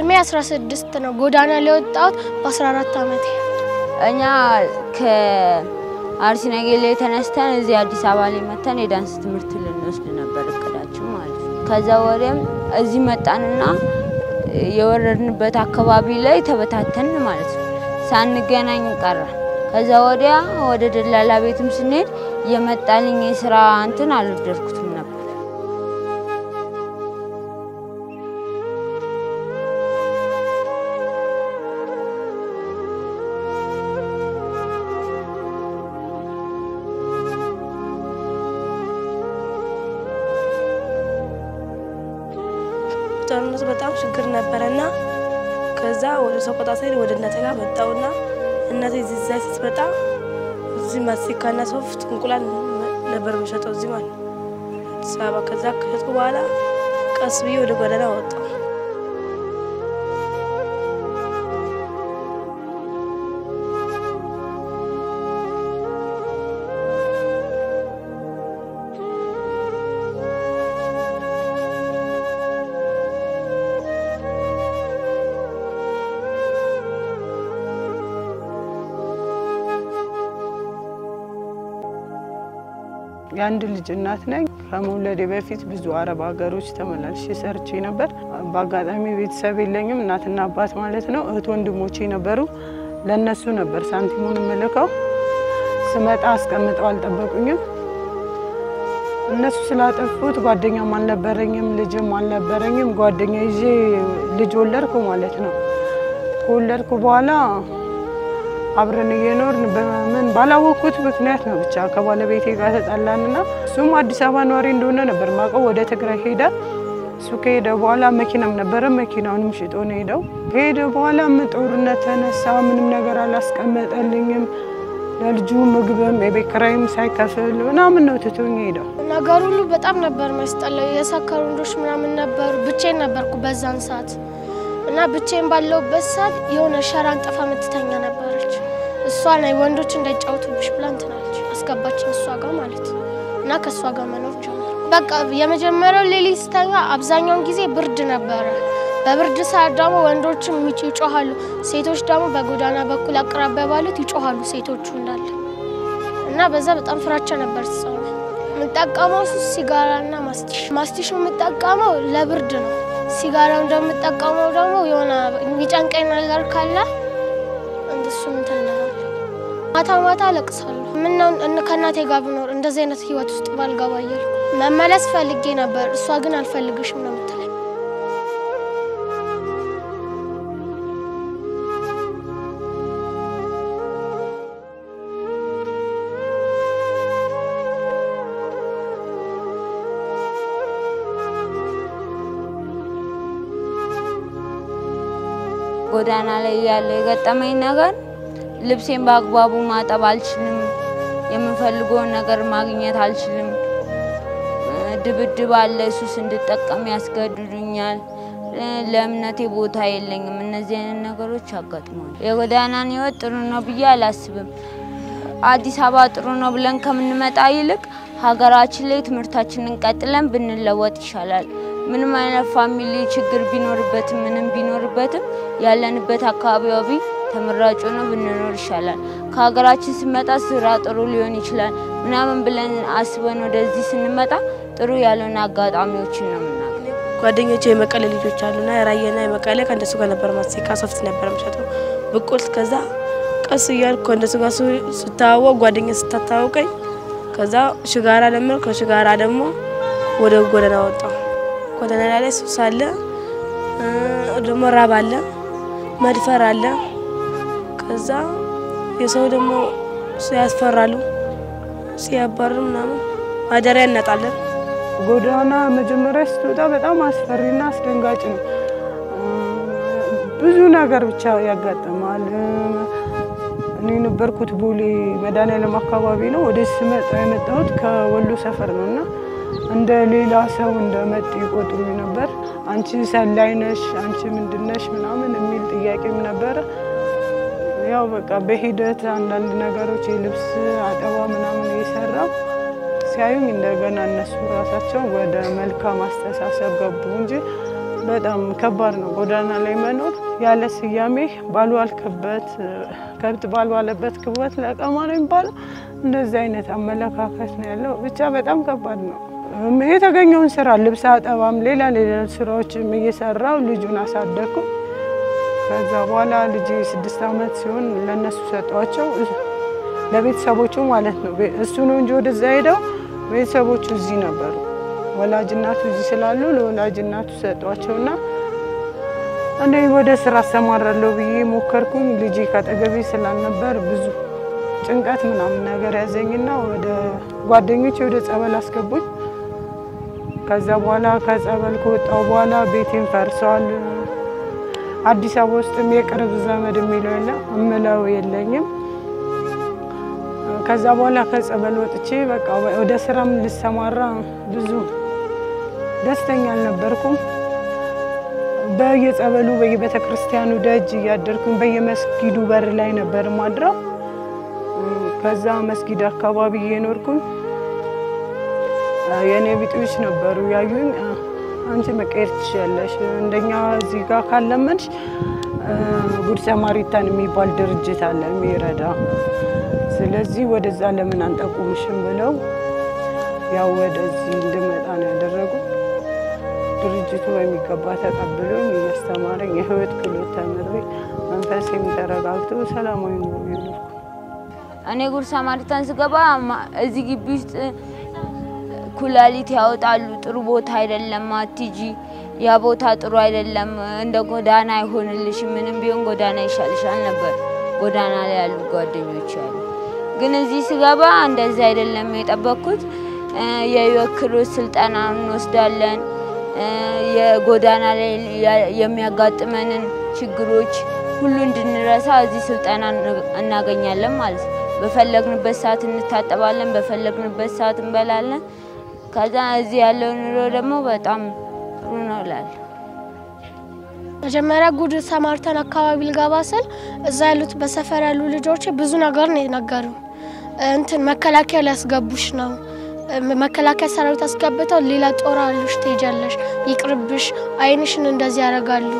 እድሜ 16 ነው። ጎዳና ላይ የወጣሁት በ14 ዓመቴ። እኛ ከአርሲ ነገሌ ተነስተን እዚህ አዲስ አበባ ላይ መተን የዳንስ ትምህርት ልንወስድ ነበር እቅዳችን ማለት ነው። ከዛ ወዲያም እዚህ መጣንና የወረድንበት አካባቢ ላይ ተበታተን ማለት ነው። ሳንገናኝ ቀረን። ከዛ ወዲያ ወደ ደላላ ቤትም ስንሄድ የመጣልኝ የስራ እንትን አልወደድኩትም በጣም ችግር ነበረና ከዛ ወደ ሰቆጣ ሳይሄድ ወደ እናቴ ጋር መጣውና እናቴ እዚህ ስትመጣ እዚህ ማስቲካና ሶፍት እንቁላል ነበር የምሸጠው እዚህ ማለት አዲስ አበባ። ከዛ ከሸጥኩ በኋላ ቀስ ብዬ ወደ ጎዳና ወጣው። የአንድ ልጅ እናት ነኝ። ከመውለዴ በፊት ብዙ አረብ ሀገሮች ተመላልሼ ሰርቼ ነበር። በአጋጣሚ ቤተሰብ የለኝም፣ እናትና አባት ማለት ነው። እህት ወንድሞቼ ነበሩ። ለእነሱ ነበር ሳንቲሙን የምልከው። ስመጣ አስቀምጠው አልጠበቁኝም። እነሱ ስላጠፉት ጓደኛም አልነበረኝም፣ ልጅም አልነበረኝም። ጓደኛ ይዤ ልጅ ወለድኩ ማለት ነው። ከወለድኩ በኋላ አብረን እየኖርን በምን ባላወቅኩት ምክንያት ነው ብቻ ከባለቤቴ ጋር ተጣላንና እሱም አዲስ አበባ ነዋሪ እንደሆነ ነበር ማውቀው። ወደ ትግራይ ሄደ። እሱ ከሄደ በኋላ መኪናም ነበረ፣ መኪናውንም ሽጦ ነው ሄደው። ከሄደ በኋላም ጦርነት ተነሳ። ምንም ነገር አላስቀመጠልኝም። ለልጁ ምግብም የቤት ኪራይም ሳይከፍል ምናምን ነው ትቶኝ ሄደው። ነገር ሁሉ በጣም ነበር የሚያስጠላው። የሰከሩ ወንዶች ምናምን ነበሩ። ብቻዬን ነበርኩ በዛን ሰዓት እና ብቻዬን ባለሁበት ሰዓት የሆነ ሸራ አንጥፋ የምትተኛ ነበረች። እሷ ላይ ወንዶች እንዳይጫወቱብሽ ብላ እንትን አለች፣ አስገባችኝ እሷ ጋር ማለት እና ከእሷ ጋር መኖር ጀመርኩ። በቃ የመጀመሪያው ሌሊት ስተኛ አብዛኛውን ጊዜ ብርድ ነበረ። በብርድ ሰዓት ደግሞ ወንዶችም ይጮሃሉ፣ ሴቶች ደግሞ በጎዳና በኩል አቅራቢያ ባሉት ይጮሃሉ ሴቶቹ እንዳለ እና በዛ በጣም ፍራቻ ነበር ሲሰማ የምጠቀመው ሲጋራና ማስቲሽ። ማስቲሹ የምጠቀመው ለብርድ ነው። ሲጋራው እንደምጠቀመው ደግሞ የሆነ የሚጨንቀኝ ነገር ካለ እንደሱ እላለሁ። ማታ ማታ አለቅሳለሁ። ምነው ከእናቴ ጋር ብኖር እንደዚህ አይነት ህይወት ውስጥ ባልገባ እያልኩ መመለስ ፈልጌ ነበር። እሷ ግን አልፈልግሽም ነው የምትለኝ። ጎዳና ላይ ያለ የገጠመኝ ነገር ልብሴን በአግባቡ ማጠብ አልችልም። የምፈልገውን ነገር ማግኘት አልችልም። ድብድብ አለ። ሱስ እንድጠቀም ያስገድዱኛል። ለእምነቴ ቦታ የለኝም። እነዚህ አይነት ነገሮች አጋጥመዋል። የጎዳናን ህይወት ጥሩ ነው ብዬ አላስብም። አዲስ አበባ ጥሩ ነው ብለን ከምንመጣ ይልቅ ሀገራችን ላይ ትምህርታችንን ቀጥለን ብንለወጥ ይሻላል። ምንም አይነት family ችግር ቢኖርበትም ምንም ቢኖርበትም ያለንበት አካባቢ ተመራጭ ሆኖ ብንኖር ይሻላል። ከሀገራችን ስንመጣ ስራ ጥሩ ሊሆን ይችላል ምናምን ብለን አስበን ወደዚህ ስንመጣ ጥሩ ያልሆነ አጋጣሚዎችን ነው የምናገኘው። ጓደኞቼ የመቀሌ ልጆች አሉና የራየና የመቀሌ ከእነሱ ጋር ነበር ማስቲካ ሶፍት ነበር የምሸጠው ብቁልት። ከዛ ቀስ እያልኩ ከእነሱ ጋር ስታዋወቅ ጓደኛ ስታታወቀኝ ከዛ ሽጋራ ለምር ከሽጋራ ደግሞ ወደ ጎዳና ወጣው። ጎዳና ላይ ሱስ አለ ደግሞ ራብ አለ፣ መድፈር አለ። ከዛ የሰው ደግሞ ሲያስፈራሉ ሲያባርሩ ምናምን ማደሪያ እናጣለን። ጎዳና መጀመሪያ ስትወጣ በጣም አስፈሪና አስደንጋጭ ነው። ብዙ ነገር ብቻ ያጋጥማል። እኔ የነበርኩት ቦሌ መድኃኒዓለም አካባቢ ነው። ወደ ስመጣ የመጣሁት ከወሎ ሰፈር ነው እና እንደ ሌላ ሰው እንደ መጥ ይቆጥሩኝ ነበር። አንቺ ሰላይ ነሽ፣ አንቺ ምንድነሽ ምናምን የሚል ጥያቄም ነበረ። ያው በቃ በሂደት አንዳንድ ነገሮች የልብስ አጠባ ምናምን እየሰራው ሲያዩኝ እንደገና እነሱ ራሳቸው ወደ መልካም አስተሳሰብ ገቡ እንጂ በጣም ከባድ ነው ጎዳና ላይ መኖር። ያለ ስያሜ ባልዋልክበት ከብት ባልዋለበት ክቦት ለቀማ ነው የሚባለው። እንደዚህ አይነት አመለካከት ነው ያለው። ብቻ በጣም ከባድ ነው። የተገኘውን ስራ ልብስ አጠባም፣ ሌላ ሌላ ስራዎችም እየሰራው ልጁን አሳደግኩ። ከዛ በኋላ ልጅ ስድስት ዓመት ሲሆን ለእነሱ ሰጧቸው፣ ለቤተሰቦቹ ማለት ነው። እሱ ነው እንጂ ወደዛ ሄደው ቤተሰቦቹ እዚህ ነበሩ። ወላጅ እናቱ እዚህ ስላሉ ለወላጅ እናቱ ሰጧቸውና እኔ ወደ ስራ አሰማራለሁ ብዬ ሞከርኩኝ። ልጄ ካጠገቤ ስላልነበር ብዙ ጭንቀት ምናምን ነገር ያዘኝና ወደ ጓደኞቼ ወደ ጸበል አስገቡኝ። ከዛ በኋላ ከጸበል ከወጣው በኋላ ቤቴን ፈርሰዋል። አዲስ አበባ ውስጥም የቅርብ ዘመድ የሚለው የለ እምለው የለኝም። ከዛ በኋላ ከጸበል ወጥቼ በቃ ወደ ስራም ልሰማራ ብዙ ደስተኛ አልነበርኩም። በየጸበሉ በየቤተ ክርስቲያኑ ደጅ እያደርኩኝ በየመስጊዱ በር ላይ ነበር ማድረው። ከዛ መስጊድ አካባቢ እየኖርኩኝ የእኔ ቢጤዎች ነበሩ ያዩኝ። አንቺ መቀየር ትችያለሽ፣ እንደኛ እዚህ ጋር ካለመንሽ ጉድ ሰማሪታን የሚባል ድርጅት አለ የሚረዳ። ስለዚህ ወደዛ ለምን አንጠቁምሽም ብለው ያው ወደዚህ እንድመጣ ነው ያደረጉ። ድርጅቱ በሚገባ ተቀብሎኝ እያስተማረኝ የህይወት ክህሎት ተምሬ መንፈሴም ተረጋግቶ ሰላማዊ ኑሮ እኔ ጉድ ሰማሪታን ስገባ እዚህ ግቢ ውስጥ ኩላሊት ያወጣሉ። ጥሩ ቦታ አይደለም፣ አትጂ። ያ ቦታ ጥሩ አይደለም፣ እንደ ጎዳና አይሆንልሽም፣ ምንም ቢሆን ጎዳና ይሻልሻል ነበር ጎዳና ላይ ያሉ ጓደኞች ያሉ። ግን እዚህ ስገባ እንደዚህ አይደለም የጠበቅኩት። የህይወት ስልጠና እንወስዳለን። የጎዳና ላይ የሚያጋጥመንን ችግሮች ሁሉ እንድንረሳ እዚህ ስልጠና እናገኛለን ማለት ነው። በፈለግንበት ሰዓት እንታጠባለን፣ በፈለግንበት ሰዓት እንበላለን። ከዛ እዚህ ያለው ኑሮ ደግሞ በጣም ጥሩ ነው እላለሁ። መጀመሪያ ጉድ ሰማርተን አካባቢ ልገባ ስል እዛ ያሉት በሰፈር ያሉ ልጆች ብዙ ነገር ነው የነገሩ። እንትን መከላከያ ሊያስገቡሽ ነው መከላከያ ሰራዊት አስገብተው ሌላ ጦር አሉሽ፣ ትሄጃለሽ፣ ይቅርብሽ፣ አይንሽን እንደዚህ ያደርጋሉ፣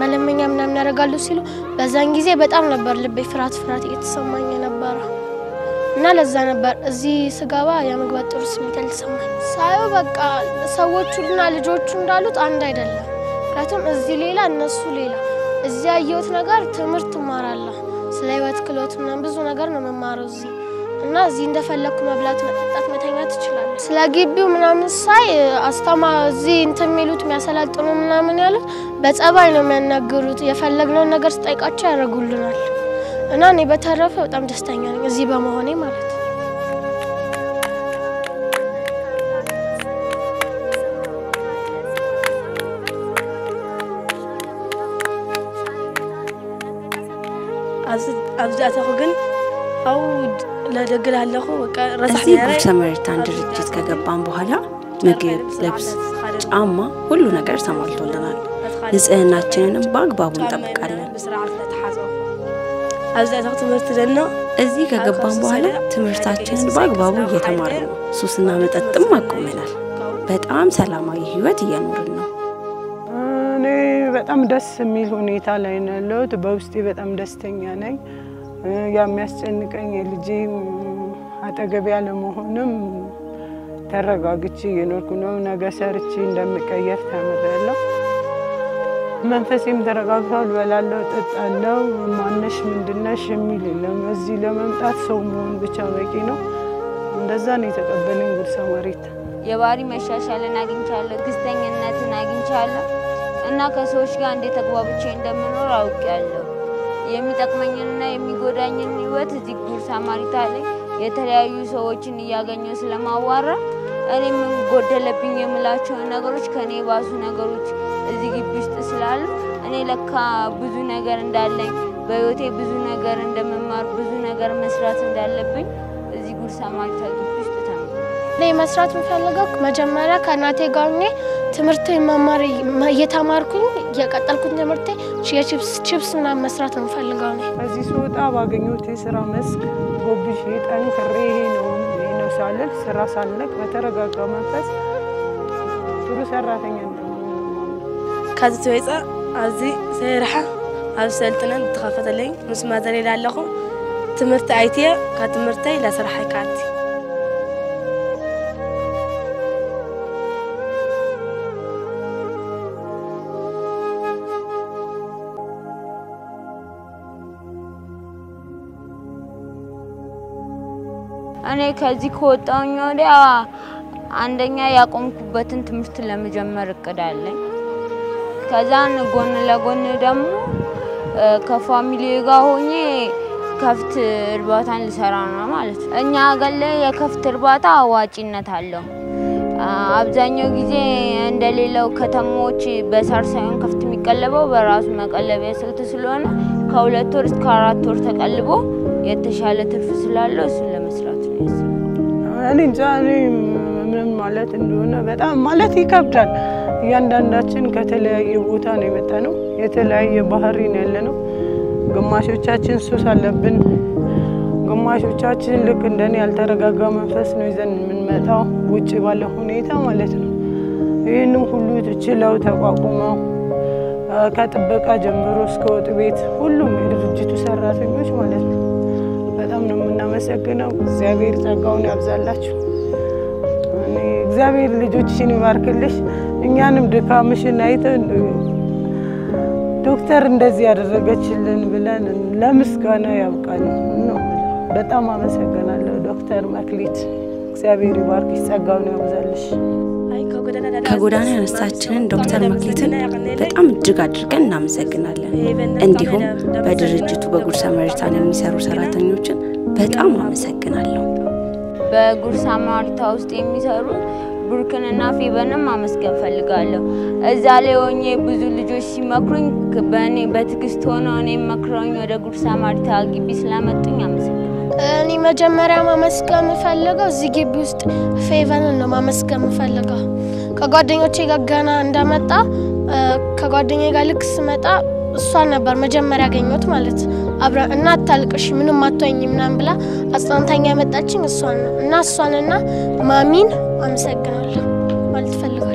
መለመኛ ምናምን ያደርጋሉ ሲሉ በዛን ጊዜ በጣም ነበር ልቤ ፍርሃት ፍርሃት እየተሰማኝ ነበረ እና ለዛ ነበር እዚህ ስገባ የመግባት ጥሩ ስሜት ያልተሰማኝ። ሳየው በቃ ሰዎቹና ልጆቹ እንዳሉት አንድ አይደለም። ምክንያቱም እዚህ ሌላ እነሱ ሌላ። እዚህ ያየሁት ነገር ትምህርት እማራለሁ። ስለ ህይወት ክህሎት ምናምን ብዙ ነገር ነው የምማረው እዚህ እና እዚህ እንደፈለግኩ መብላት፣ መጠጣት፣ መተኛት እችላለሁ። ስለ ግቢው ምናምን ሳይ አስተማ እዚህ እንትን የሚሉት የሚያሰላጥኑ ምናምን ያሉት በጸባይ ነው የሚያናግሩት። የፈለግነውን ነገር ስጠይቃቸው ያደርጉልናል። እና እኔ በተረፈ በጣም ደስተኛ ነኝ እዚህ በመሆኔ ማለት ነው። ኣብዚ ኣተኹ ግን ኣብኡ ለደግል ኣለኹ እዚህ ጉድ ሰማሪታን ድርጅት ከገባን በኋላ ምግብ፣ ልብስ፣ ጫማ፣ ሁሉ ነገር ተሟልቶልናል። ንጽህናችንንም በአግባቡ እንጠብቃለን። ትምህርቲ ደኖ እዚህ ከገባን በኋላ ትምህርታችንን በአግባቡ እየተማርን ነው። ሱስና መጠጥም አቁመናል። በጣም ሰላማዊ ህይወት እየኖርን ነው። እኔ በጣም ደስ የሚል ሁኔታ ላይ ነው ያለሁት። በውስጤ በጣም ደስተኛ ነኝ። የሚያስጨንቀኝ የልጄ አጠገቤ ያለመሆንም ተረጋግቼ እየኖርኩ ነው። ነገ ሰርቼ እንደምቀየር ተምሬያለሁ። መንፈሴም ተረጋግቷል። በላለው፣ ጠጣለው። ማነሽ ምንድነሽ የሚል የለም። እዚህ ለመምጣት ሰው መሆን ብቻ በቂ ነው። እንደዛ ነው የተቀበለኝ ጉድ ሰማሪት። የባህሪ መሻሻልን አግኝቻለሁ። ትዕግስተኝነትን አግኝቻለሁ እና ከሰዎች ጋር እንዴት ተግባብቼ እንደምኖር አውቄያለሁ። የሚጠቅመኝንና የሚጎዳኝን ህይወት እዚህ ጉድ ሳማሪታ ላይ የተለያዩ ሰዎችን እያገኘሁ ስለማዋራ እኔም ጎደለብኝ የምላቸውን ነገሮች ከኔ የባሱ ነገሮች እዚህ ግቢ ውስጥ ስላሉ እኔ ለካ ብዙ ነገር እንዳለኝ በህይወቴ ብዙ ነገር እንደመማር ብዙ ነገር መስራት እንዳለብኝ እዚህ ጉድ ሳማሪታ ግቢ ውስጥ ተምሬ እኔ መስራት የምፈልገው መጀመሪያ ከእናቴ ጋር ሆኜ ትምህርት መማር እየተማርኩኝ የቀጠልኩኝ ትምህርቴ የቺፕስ ቺፕስ ምናምን መስራት ነው የምፈልገው እኔ። ከዚህ ስወጣ ባገኘሁት የስራ መስክ ጎብዤ ሳልል ስራ ሳልነቅ በተረጋጋ መንፈስ ጥሩ ሰራተኛ የካቲት ወይፀ ኣብዚ ሰይርሓ ኣብ ሰልጥነን ትኸፈተለይ ምስ ማዘሬላ ኣለኹ ትምህርቲ ኣይትየ? ካብ ትምህርተይ ለስራሕ ይካቲ እኔ ከዚህ ከወጣሁኝ ወዲያ አንደኛ ያቆምኩበትን ትምህርት ለመጀመር እቅድ አለኝ። ከዛን ጎን ለጎን ደግሞ ከፋሚሊ ጋር ሆኜ ከፍት እርባታን ልሰራ ነው ማለት ነው። እኛ ሀገር ላይ የከፍት እርባታ አዋጭነት አለው። አብዛኛው ጊዜ እንደሌላው ከተሞች በሳር ሳይሆን ከፍት የሚቀለበው በራሱ መቀለቢያ ስልት ስለሆነ ከሁለት ወር እስከ አራት ወር ተቀልቦ የተሻለ ትርፍ ስላለው እኔ እንጃ እኔ ምን ማለት እንደሆነ በጣም ማለት ይከብዳል። እያንዳንዳችን ከተለያየ ቦታ ነው የመጣ ነው። የተለያየ ባህሪ ነው ያለ ነው። ግማሾቻችን ሱስ አለብን፣ ግማሾቻችን ልክ እንደኔ ያልተረጋጋ መንፈስ ነው ይዘን የምንመጣው ውጭ ባለ ሁኔታ ማለት ነው። ይህንን ሁሉ ችለው ተቋቁመው ከጥበቃ ጀምሮ እስከ ወጥ ቤት ሁሉም የድርጅቱ ሰራተኞች ማለት ነው በጣም ነው የምናመሰግነው። እግዚአብሔር ጸጋውን ያብዛላችሁ። እግዚአብሔር ልጆችሽን ይባርክልሽ። እኛንም ድካምሽን አይተን ዶክተር እንደዚህ ያደረገችልን ብለን ለምስጋና ያብቃን ነው። በጣም አመሰግናለሁ ዶክተር መክሊት። እግዚአብሔር ይባርክሽ፣ ጸጋውን ያብዛልሽ። ከጎዳና ያነሳችንን ዶክተር መክሊትን በጣም እጅግ አድርገን እናመሰግናለን። እንዲሁም በድርጅቱ በጉድ ሰመሪታን የሚሰሩ ሰራተኞችን በጣም አመሰግናለሁ። በጉርሳ ማርታ ውስጥ የሚሰሩ ብሩክንና ፌበንም ማመስገን ፈልጋለሁ። እዛ ላይ ሆኜ ብዙ ልጆች ሲመክሩኝ በእኔ በትዕግስት ሆነው እኔ መክረውኝ ወደ ጉርሳ ማርታ ግቢ ስላመጡኝ አመሰግናለሁ። እኔ መጀመሪያ ማመስገን የምፈልገው እዚህ ግቢ ውስጥ ፌቨንን ነው ማመስገን የምፈልገው። ከጓደኞቼ ጋር ገና እንደመጣ እ፣ ከጓደኛዬ ጋር ልክ ስመጣ እሷን ነበር መጀመሪያ ያገኘሁት ማለት አብረን እና አታልቅሽ ምንም አትሆኝ ምናምን ብላ አጽናንታኛ ያመጣችኝ እሷን ነው እና እሷንና ማሚን አመሰግናለሁ ማለት እፈልጋለሁ።